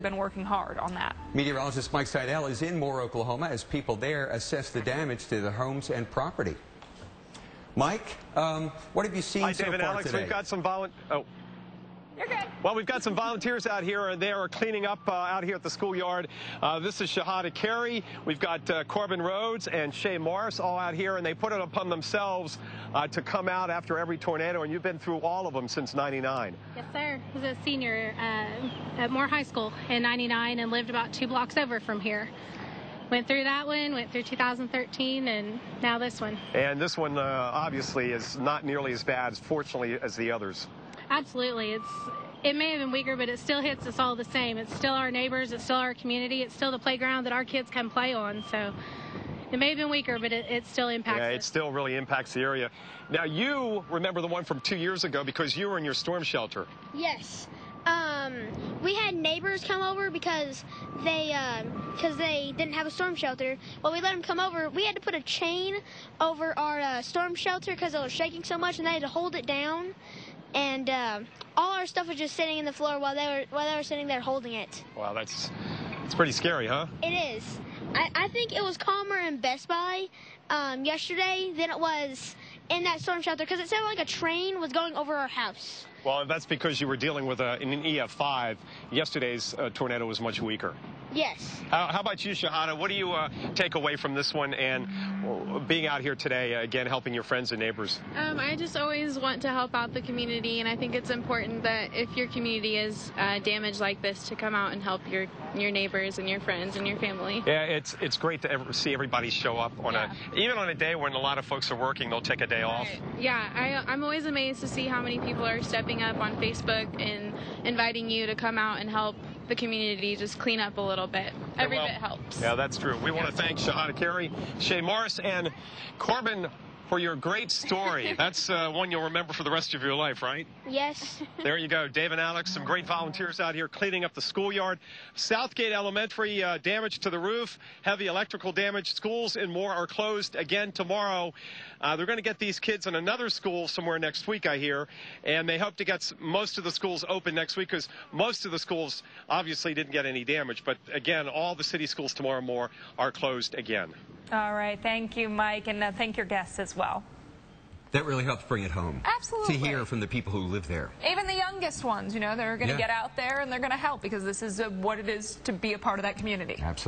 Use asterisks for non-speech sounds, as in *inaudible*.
been working hard on that. Meteorologist Mike Seidel is in Moore, Oklahoma, as people there assess the damage to their homes and property. Mike, um, what have you seen Hi, so David far Alex. today? We've got some volun- oh. You're good. Well, we've got some volunteers out here, and they are cleaning up uh, out here at the schoolyard. Uh, this is Shahada Carey. We've got uh, Corbin Rhodes and Shay Morris all out here, and they put it upon themselves uh, to come out after every tornado, and you've been through all of them since 99. Yes, sir. I was a senior uh, at Moore High School in 99 and lived about two blocks over from here. Went through that one, went through 2013, and now this one. And this one, uh, obviously, is not nearly as bad, fortunately, as the others. Absolutely. It's it may have been weaker, but it still hits us all the same. It's still our neighbors, it's still our community, it's still the playground that our kids can play on. So it may have been weaker, but it, it still impacts Yeah, us. it still really impacts the area. Now, you remember the one from two years ago because you were in your storm shelter. Yes. Um, we had neighbors come over because they because they didn't have a storm shelter. Well, we let them come over. We had to put a chain over our uh, storm shelter because it was shaking so much, and they had to hold it down. And uh, all our stuff was just sitting in the floor while they were while they were sitting there holding it. Wow, that's it's pretty scary, huh? It is. I, I think it was calmer in Best Buy um, yesterday than it was in that storm shelter because it sounded like a train was going over our house. Well, that's because you were dealing with a, an EF5. Yesterday's uh, tornado was much weaker. Yes. How, how about you, Shahada? What do you uh, take away from this one and uh, being out here today, uh, again, helping your friends and neighbors? Um, I just always want to help out the community, and I think it's important that if your community is uh, damaged like this, to come out and help your your neighbors and your friends and your family. Yeah, it's it's great to ever see everybody show up on Yeah. a even on a day when a lot of folks are working, they'll take a day off. Yeah, I, I'm always amazed to see how many people are stepping up on Facebook and inviting you to come out and help the community just clean up a little bit. Every well, bit helps. Yeah, that's true. We want to thank Shahada Carey, Shay Morris, and Corbin for your great story. *laughs* That's uh, one you'll remember for the rest of your life, right? Yes. *laughs* There you go. Dave and Alex, some great volunteers out here cleaning up the schoolyard. Southgate Elementary, uh, damage to the roof, heavy electrical damage. Schools and Moore are closed again tomorrow. Uh, they're going to get these kids in another school somewhere next week, I hear, and they hope to get most of the schools open next week because most of the schools obviously didn't get any damage. But again, all the city schools tomorrow Moore are closed again. All right. Thank you, Mike, and uh, thank your guests as well. That really helps bring it home. Absolutely. To hear from the people who live there. Even the youngest ones, you know, they're going to Yeah. get out there and they're going to help because this is uh, what it is to be a part of that community. Absolutely.